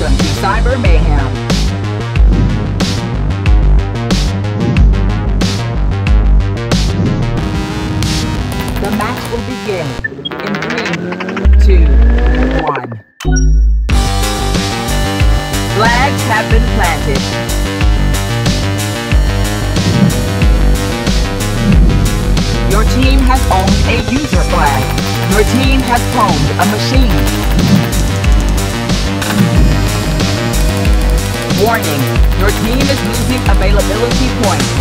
Welcome to Cyber Mayhem. The match will begin in three, two, one. Flags have been planted. Your team has owned a user flag. Your team has cloned a machine. Warning, your team is losing availability points.